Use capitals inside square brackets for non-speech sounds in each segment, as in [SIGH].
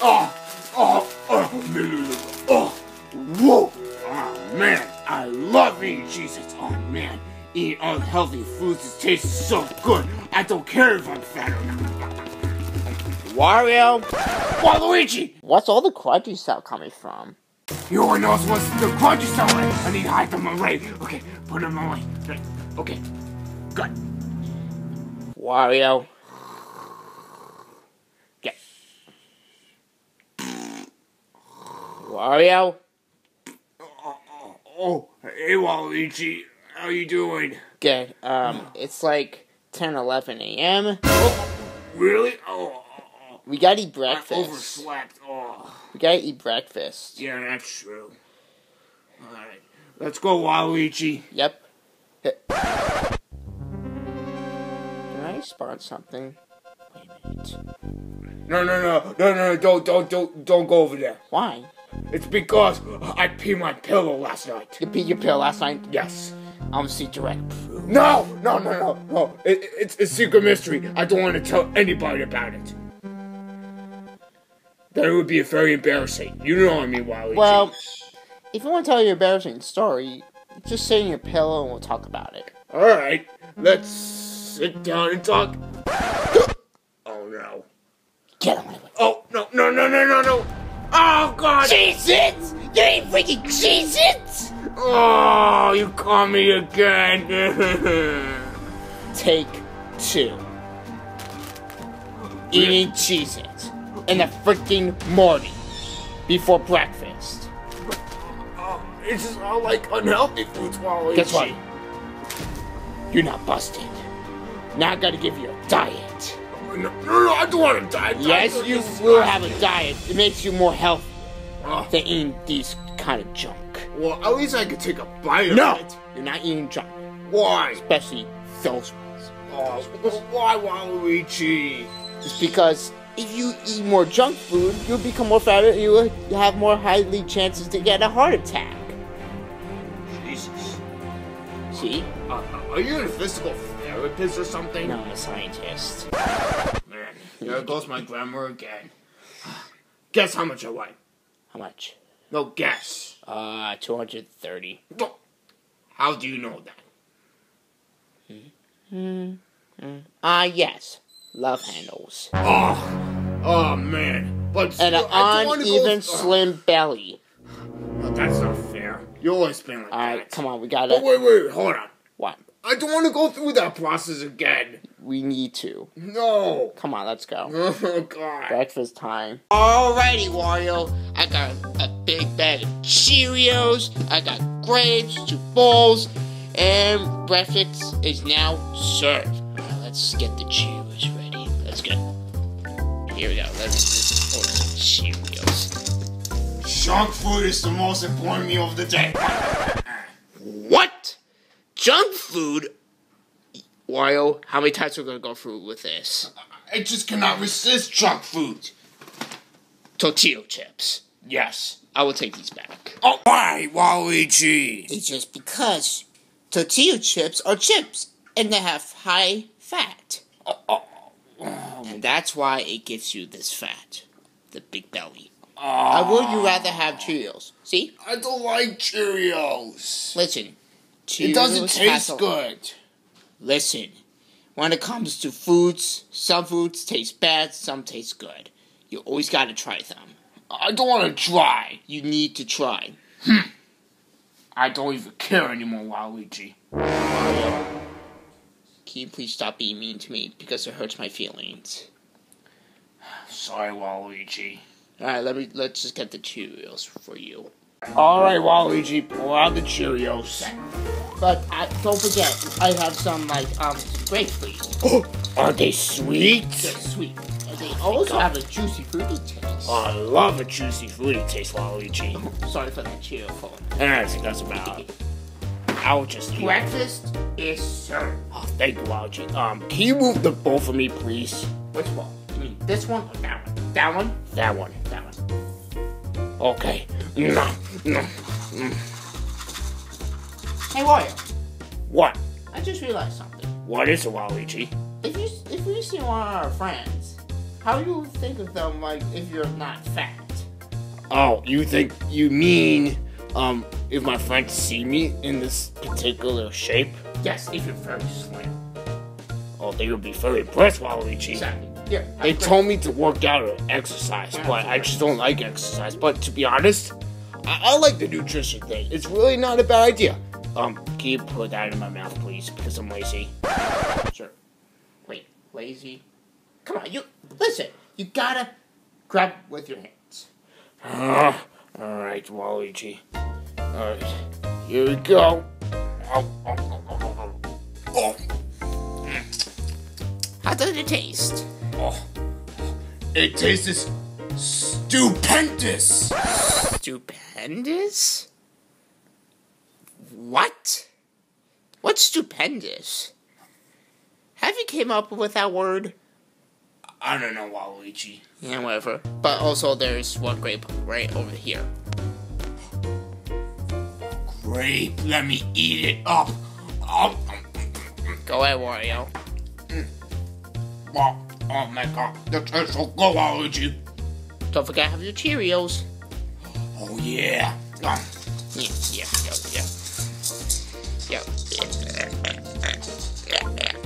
Oh, oh, oh, oh, whoa. Oh, man, I love eating Cheez-Its. Oh, man, eating unhealthy foods it tastes so good. I don't care if I'm fat or not. Wario, Waluigi! what's all the crunchy stuff coming from? You one knows what's the crunchy stuff. I need to hide them away. Okay, put them away. Okay, good. Wario. Wario? Oh, hey Waluigi, how you doing? Good. Um, it's like 10, 11 a.m. Oh, Really? Oh, oh, We gotta eat oh. I breakfast. overslept. Oh, We gotta eat breakfast. yeah, that's true. All right, let's go, Waluigi. Yep. Can I spawn something? Wait a minute. No, no, no, no, no, don't, don't, don't, don't go over there. Why? It's because I peed my pillow last night. You beat your pill last night? Yes. I want to see direct proof. No, no, no, no, no. It, it's a secret mystery. I don't want to tell anybody about it. Then it would be very embarrassing. You know what I mean, Waluigi. Well, if you want to tell your embarrassing story, just sit in your pillow and we'll talk about it. all right, let's sit down and talk. [GASPS] Oh no. Get on my way. Oh no, no, no, no, no, no. God. Cheez-Its! You ain't freaking Cheez-Its! Oh, you call me again. Take two. Eating Cheez-Its in the freaking morning before breakfast. oh, it's just all like unhealthy foods, while Waluigi. Guess what? You're not busted. Now I gotta give you a diet. No, no, no, I don't want a diet. Yes, you will have a diet. It makes you more healthy Oh, than eating these kind of junk. well, at least I could take a bite No! of it. You're not eating junk. Why? Especially those ones. Oh, why, Waluigi? It's because if you eat more junk food, you'll become more fat and you will have more highly chances to get a heart attack. Jesus. See? Uh, are you a physical therapist or something? No, I'm a scientist. Man, there goes my grammar again. [SIGHS] Guess how much I weigh? How much? No, guess. Uh, 230. How do you know that? Hmm. Ah, yes. Love handles. Oh, oh man. But And an still, I don't wanna go- uneven, slim belly. that's not fair. You always been like Alright, that. come on, we gotta. wait, wait, hold on. What? I don't want to go through that process again. We need to. No. Come on, let's go. [LAUGHS] Oh God. Breakfast time. Alrighty, Wario. I got a big bag of Cheerios. I got grapes, two bowls, and breakfast is now served. Alright, let's get the Cheerios ready. Let's go. Here we go. Let's just order some Cheerios. Junk food is the most important meal of the day. What? Junk food? Wario, how many times are we gonna go through with this? I just cannot resist junk food. Tortilla chips. Yes. I will take these back. Oh, why, Waluigi? It's just because tortilla chips are chips and they have high fat. Oh, oh, oh. And that's why it gives you this fat. The big belly. Ah. I would you rather have Cheerios. See? I don't like Cheerios. Listen. Cheerios It doesn't has taste a- good. Listen. When it comes to foods, some foods taste bad, some taste good. You always gotta try them. I don't want to try. You need to try. Hmm. I don't even care anymore, Waluigi. Can you please stop being mean to me because it hurts my feelings? [SIGHS] Sorry, Waluigi. Alright, let me let's just get the Cheerios for you. All right, Waluigi, pour out the Cheerios. But I, don't forget, I have some like um you. Oh, [GASPS] are they sweet? They're sweet. And they also have a juicy fruity taste. I love a juicy fruity taste, Waluigi. [LAUGHS] Sorry for that Cheerio phone. And I think that's about it. I'll just eat. Breakfast is served. Oh, thank you, Waluigi. Um, can you move the bowl for me, please? Which one? You mean this one or that one? That one? That one. That one. Okay. No, no. Hey Wario, What? I just realized something. What is it, Waluigi? If you if we see one of our friends, how do you think of them like if you're not fat? Oh, you think you mean um if my friends see me in this particular shape? Yes, if you're very slim. Oh, they would be very impressed, Waluigi. Exactly. Yeah. They told me to work out or exercise, but I just don't like exercise. But to be honest, I, I like the nutrition thing. It's really not a bad idea. Um, can you put that in my mouth, please? Because I'm lazy. Sure. Wait, lazy? Come on, you listen. You gotta grab with your hands. Ah, [SIGHS] all right, Waluigi. All right, here we go. Oh, oh, oh, oh. How does it taste? oh. It tastes stupendous. Stupendous? What? What's stupendous? Have you came up with that word? I don't know, Waluigi. Yeah, whatever. But also, there's one grape right over here. Grape, let me eat it up. Oh, Go ahead, Wario. Mm. oh, oh my god, that tastes so good, Waluigi. Don't forget to have your Cheerios. Oh yeah. Yeah, yeah, yeah, yeah. Yeah.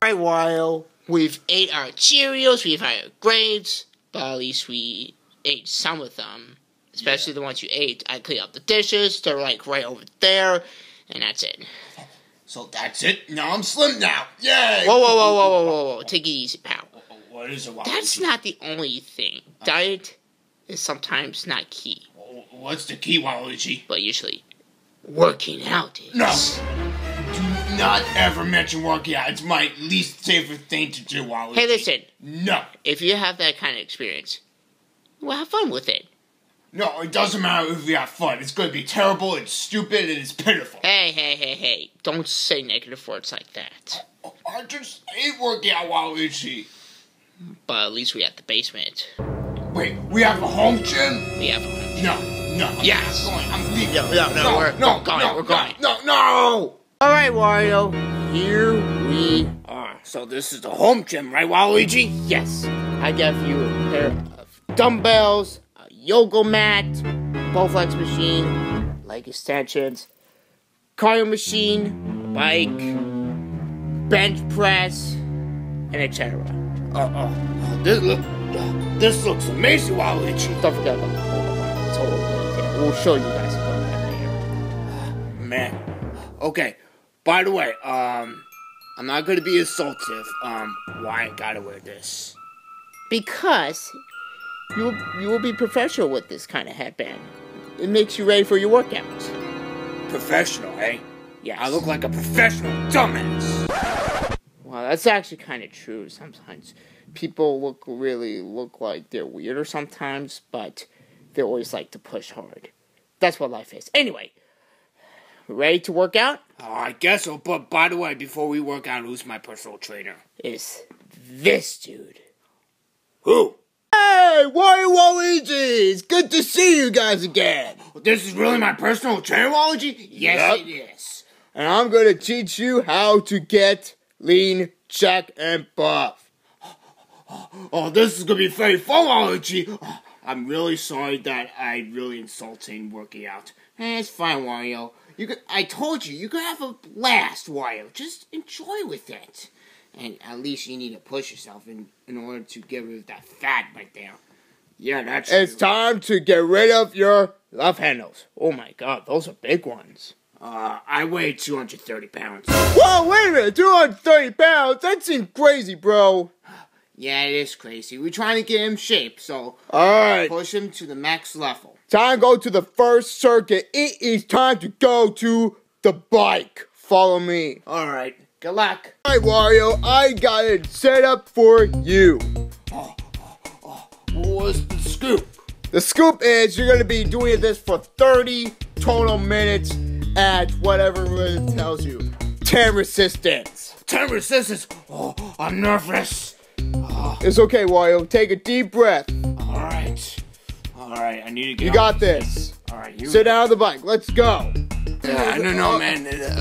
Alright, Wario. We've ate our Cheerios, we've had our grapes, but at least we ate some of them. Especially the ones you ate. I cleaned up the dishes, they're like right over there, and that's it. so that's it. Now I'm slim now. Yay! Whoa, whoa, whoa, whoa, whoa, whoa, whoa. Take it easy, pal. What is it? That's not the only thing. Uh. Diet is sometimes not key, What's the key, Waluigi? but usually working out is. No. Do not ever mention working out. It's my least favorite thing to do, Waluigi. Hey, listen. No. If you have that kind of experience, well, have fun with it. No, it doesn't matter if we have fun. It's going to be terrible, it's stupid, and it's pitiful. Hey, hey, hey, hey! Don't say negative words like that. I just hate working out, Waluigi. But at least we have the basement. Wait, we have a home gym? We have. A... No, no. I'm Yes. not going. I'm leaving. No, no, no, we're- no, we're going, no, we're going. No, no, no. All right, Wario. Here we are. so this is the home gym, right, Waluigi? Yes, I gave you a pair of dumbbells, a yoga mat, Bowflex machine, leg extensions, cardio machine, a bike, bench press, and etc. Uh, uh, this look, uh, this looks amazing, Waluigi. Don't forget about the whole bar. It's all over there. We'll show you guys about that later. Man. Okay. By the way, um, I'm not gonna be assaultive. Um, why I gotta wear this? Because you will, you will be professional with this kind of headband. It makes you ready for your workouts. Professional, eh? Yes. I look like a professional dumbass. Well, that's actually kind of true. Sometimes people look really look like they're weirder sometimes, but they always like to push hard. That's what life is. Anyway, ready to work out? Oh, I guess so. But by the way, before we work out, who's my personal trainer? Is this dude? Who? Hey, Wario Waluigi! It's good to see you guys again. This is really my personal trainer, Waluigi? Yes, Yep. it is. And I'm gonna teach you how to get lean, check, and buff. Oh, this is gonna be very fun, Waluigi. I'm really sorry that I really insulting working out. Eh, it's fine, Wario. You could, I told you, you could have a blast, Wario. Just enjoy with it. And at least you need to push yourself in, in order to get rid of that fat right there. Yeah, that's It's true. time to get rid of your love handles. Oh my god, those are big ones. Uh, I weigh 230 pounds. Whoa, wait a minute, 230 pounds? That seems crazy, bro. Yeah, it is crazy. We're trying to get him shape, so Alright, push him to the max level. time to go to the first circuit. It is time to go to the bike. Follow me. Alright, good luck. Alright, Wario, I got it set up for you. oh What's the scoop? The scoop is you're gonna be doing this for 30 total minutes at whatever it tells you. 10 resistance. 10 resistance. Oh, I'm nervous. [SIGHS] It's okay, Wario. Take a deep breath. Alright. Alright, I need to get You got this. this. Alright, you. Sit down on the bike. Let's go. Yeah, I don't know, uh, man. Uh,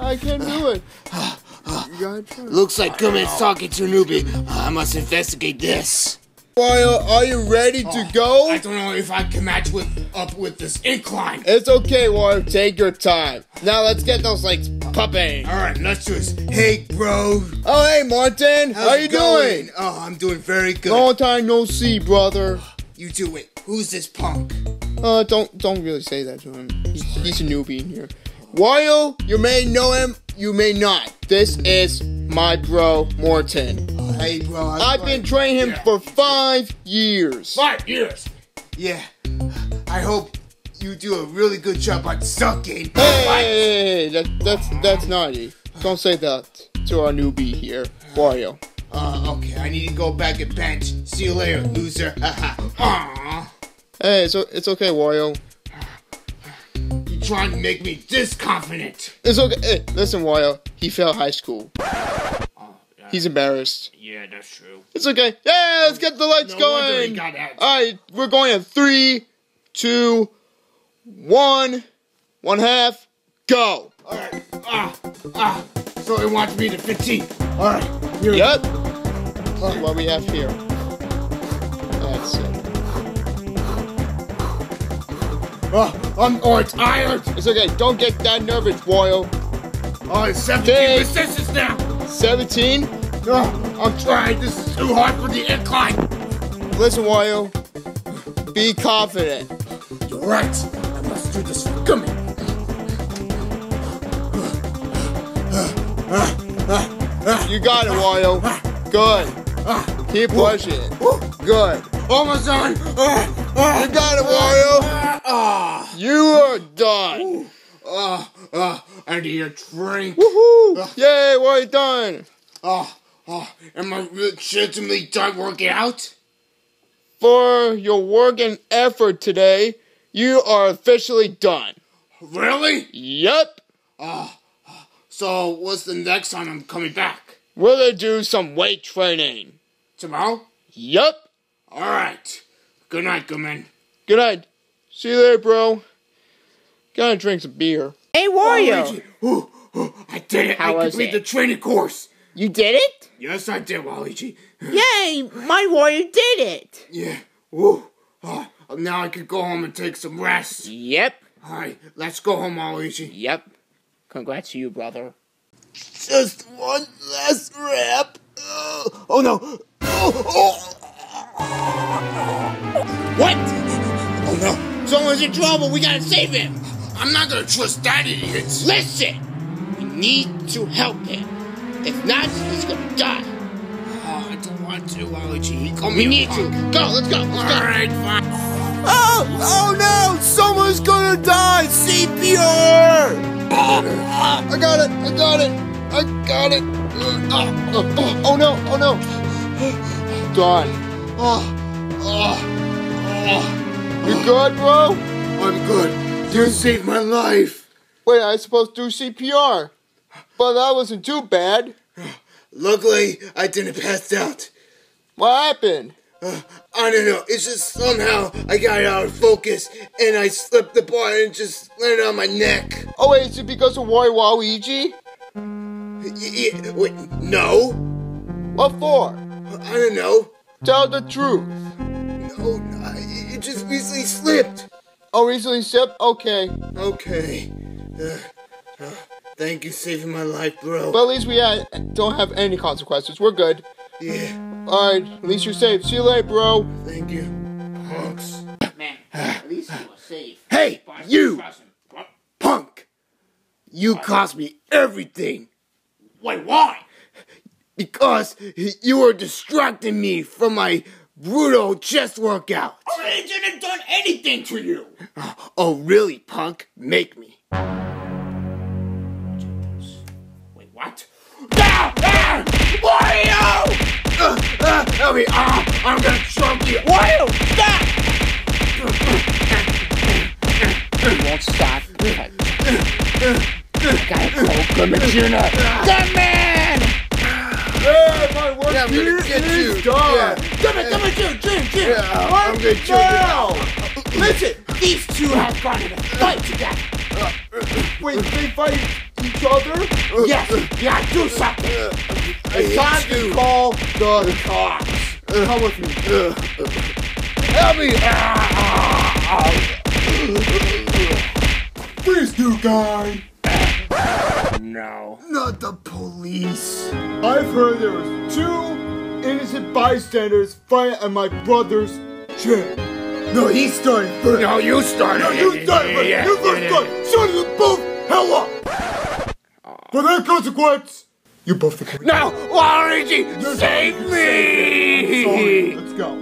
I can't do it. [SIGHS] Uh, uh, Try. Looks like Goodman's talking to a newbie. I must investigate this. Wario, are you ready to oh, go? I don't know if I can match with up with this incline. It's okay, Wario. Take your time. Now let's get those legs popping. All right, let's do this. Hey, bro. Oh, hey, Martin. How's How you going? doing? Oh, I'm doing very good. Long time no see, brother. You do it. Who's this punk? Uh, don't don't really say that to him. He's, he's a newbie in here. Wario, you may know him, you may not. This is my bro, Morton. Hey, bro. it I've been training him Yeah. for five years. five years. Yeah. I hope you do a really good job at sucking. Hey, that, that's that's naughty. Don't say that to our newbie here, Wario. Uh, okay. I need to go back and bench. See you later, loser. Hey, so it's okay, Wario. You trying to make me this confident? It's okay. Hey, listen, Wario. He failed high school. Oh. He's embarrassed. Yeah, that's true. It's okay. Yeah, let's get the lights No going. All right, we're going at three, two, one, one half, go. Alright. Ah, ah. So it wants me to 15. Alright. Here we go. Yep. Let's what we have here. That's it. Oh, I'm, oh, it's iron. It's okay. Don't get that nervous, Wario. Oh, it's 17 Take- resistance now. 17. Oh, I'm trying. This is too hard for the incline. Listen, Wario. Be confident. You're right. Do this for Gummy. You got it, Wario. Good. Keep pushing. Good. Almost done. Ah, ah, You got it, Wario. ah, You are done. ah, ah. I need a drink. Woohoo! Yay, we're done. Oh, oh, am I legitimately done working out? For your work and effort today, you are officially done. Really? Yep. Ah, so, what's the next time I'm coming back? We're gonna do some weight training. Tomorrow? Yep. Alright. Good night, Goodman. Good night. See you later, bro. Gotta drink some beer. Hey Waluigi. Ooh, ooh, I did it. How I was completed it? the training course. You did it? Yes, I did, Waluigi. Yay! My warrior did it! Yeah. Ooh. Oh, now I can go home and take some rest. Yep. Alright, let's go home, Waluigi. Yep. Congrats to you, brother. Just one last rep. Oh, oh no. Oh, oh. What? Oh no. Someone's in trouble. We gotta save him. I'm not gonna trust that idiot. Listen, we need to help him. If not, he's gonna die. Oh, I don't want to, Waluigi. He called We me need a to. Go, let's go, let's go. Alright, fine. Oh, oh no! Someone's gonna die! CPR! I got it! I got it! I got it! Uh, oh, oh, oh, oh no! Oh no! Done. Oh, oh, oh. You good, bro? I'm good. You saved my life. Wait, I was supposed to do CPR. But that wasn't too bad. Luckily, I didn't pass out. What happened? Uh, I don't know. It's just somehow I got out of focus and I slipped the bar and just landed on my neck. Oh wait, is it because of Roy Waluigi? Y- y- wait, no? What for? I don't know. Tell the truth. No, I- it just recently slipped. Oh, recently sip? Okay. Okay. Uh, uh, thank you saving my life, bro. But at least we uh, don't have any consequences. We're good. yeah, Alright, at least you're safe. See you later, bro. thank you. Punks. Man, at least he was safe. Hey, But I you! trust. What? Punk! You cost me everything Wait, why? because you were distracting me from my brutal chest workout. I didn't done anything to you. Oh, really, punk? Make me. Wait, what? Ah! Ah! Wario! Uh, uh, help me! Ah, I'm gonna choke you! Wario, stop! He won't stop. I gotta call Goodman Jr. Goodman! Hey, my work Yeah, I'm here gonna get is you. done. Yeah. Come here, come here, Jim, Jim, Jim. Yeah, I'm gonna choke you. now. Listen, these two have in a fight together. Wait, they fight each other? Yes, yeah, do something. Uh, it's time to call the cops. Come with me. Help me! Ah, ah, ah. Freeze, you guy! No. Not the police. I've heard there was two innocent bystanders fighting at my brother's gym. No, he started first. No, you started. No, you started first. Yeah, you yeah, first yeah, started. Shut you both hell up. For that consequence, you both the No, Luigi, save me! Sorry. Let's go.